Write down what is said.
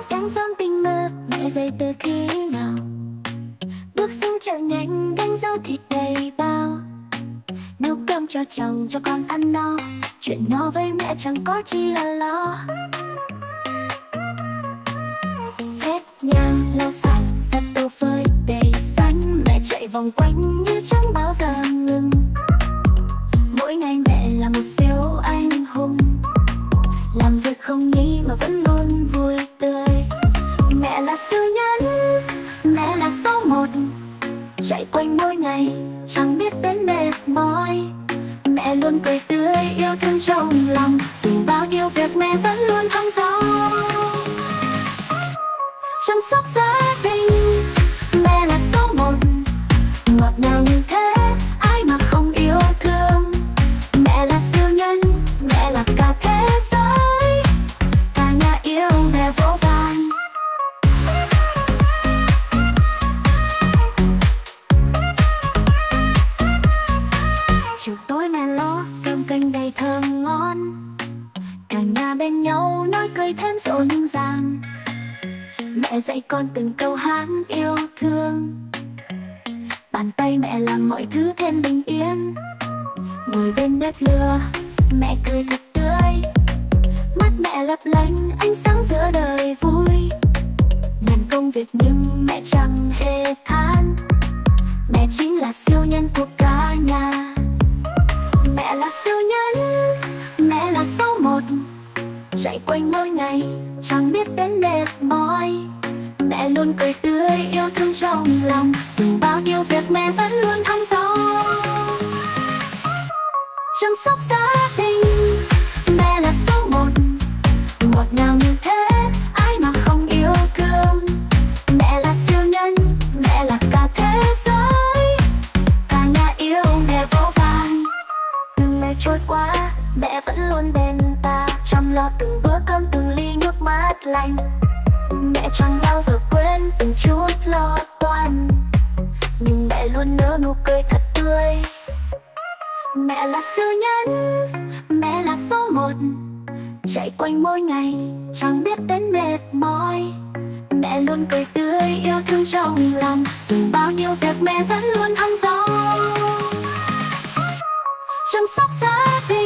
sáng sớm tình mơ, mẹ dậy từ khi nào? Bước xuống chợ nhanh gánh rau thịt đầy bao. Nấu cơm cho chồng, cho con ăn no. Chuyện nhỏ với mẹ chẳng có chi là lo. Hết nhà, lau sàn, giặt đồ phơi đầy xanh mẹ chạy vòng quanh như chẳng bao giờ ngừng. Mỗi ngày mẹ là một siêu anh hùng. Làm việc không nghĩ mà vẫn quanh mỗi ngày, chẳng biết đến mệt mỏi. Mẹ luôn cười tươi, yêu thương trong lòng. Dù bao nhiêu việc mẹ vẫn luôn hăng gió chăm sóc gia câu nói cười thêm rộn ràng. Mẹ dạy con từng câu hát yêu thương. Bàn tay mẹ làm mọi thứ thêm bình yên. Ngồi bên bếp lửa, mẹ cười thật tươi. Mắt mẹ lấp lánh, ánh sáng giữa đời vui. Ngàn công việc nhưng mẹ chẳng hề than. Mẹ chính là siêu nhân của cả nhà. Quanh mỗi ngày, chẳng biết đến mệt mỏi. Mẹ luôn cười tươi, yêu thương trong lòng. Dù bao nhiêu việc mẹ vẫn luôn thăm dò chăm sóc gia đình, mẹ là số một. Ngọt ngào như thế, ai mà không yêu thương? Mẹ là siêu nhân, mẹ là cả thế giới. Cả nhà yêu mẹ vô vàn. Từng ngày trôi qua lành mẹ chẳng bao giờ quên từng chút lo toan. Nhưng mẹ luôn nở nụ cười thật tươi. Mẹ là siêu nhân, mẹ là số một. Chạy quanh mỗi ngày, chẳng biết đến mệt mỏi. Mẹ luôn cười tươi, yêu thương trong lòng. Dù bao nhiêu việc mẹ vẫn luôn hăng gió chăm sóc gia đình